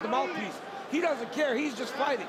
the mouthpiece. He doesn't care. He's just fighting.